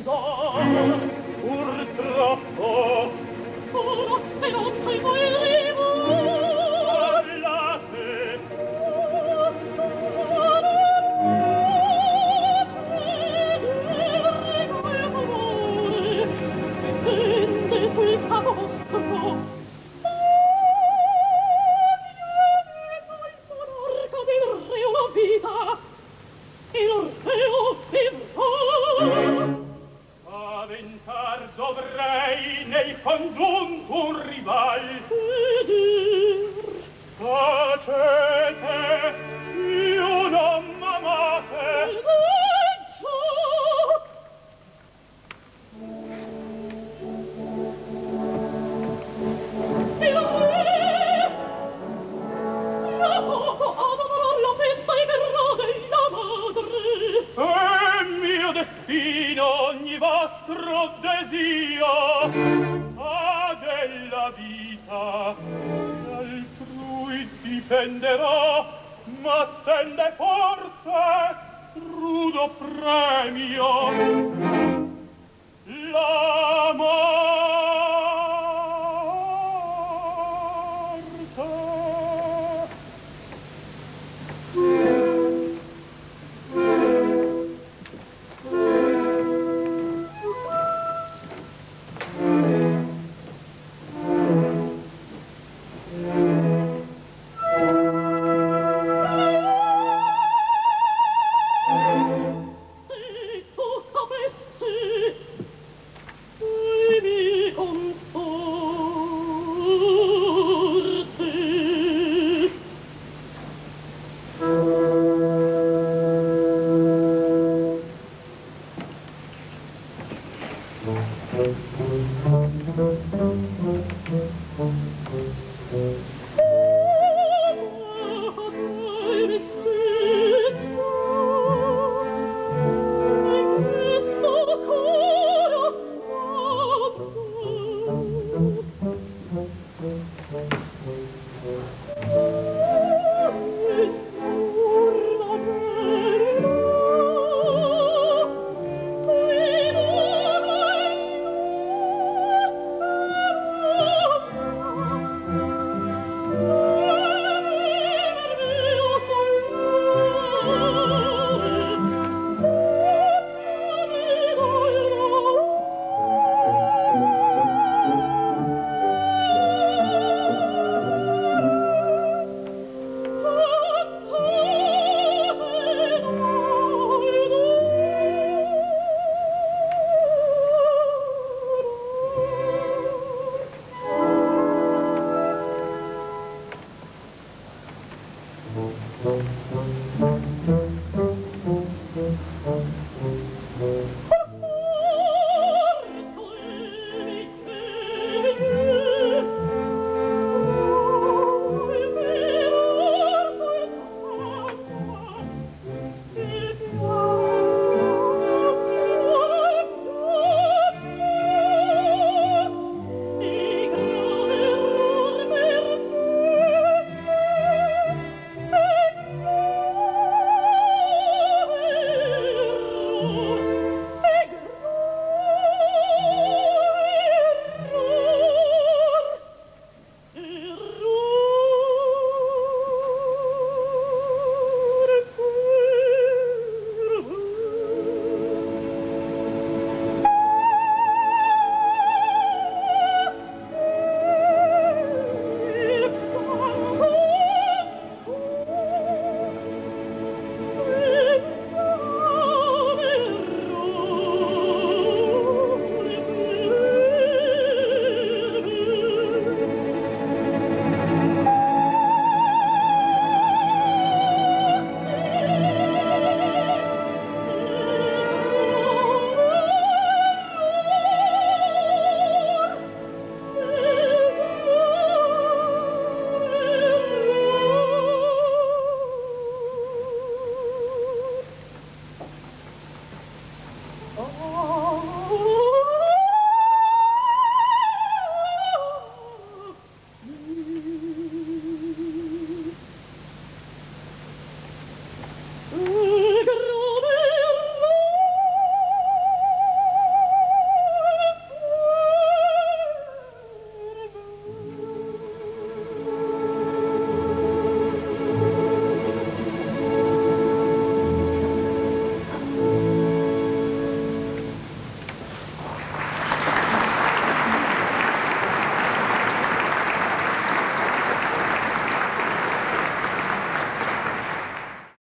viso purtroppo sono speranza in voi nostro desio a della vita altrui dipenderà ma tende forza rudo premio. Música Oh!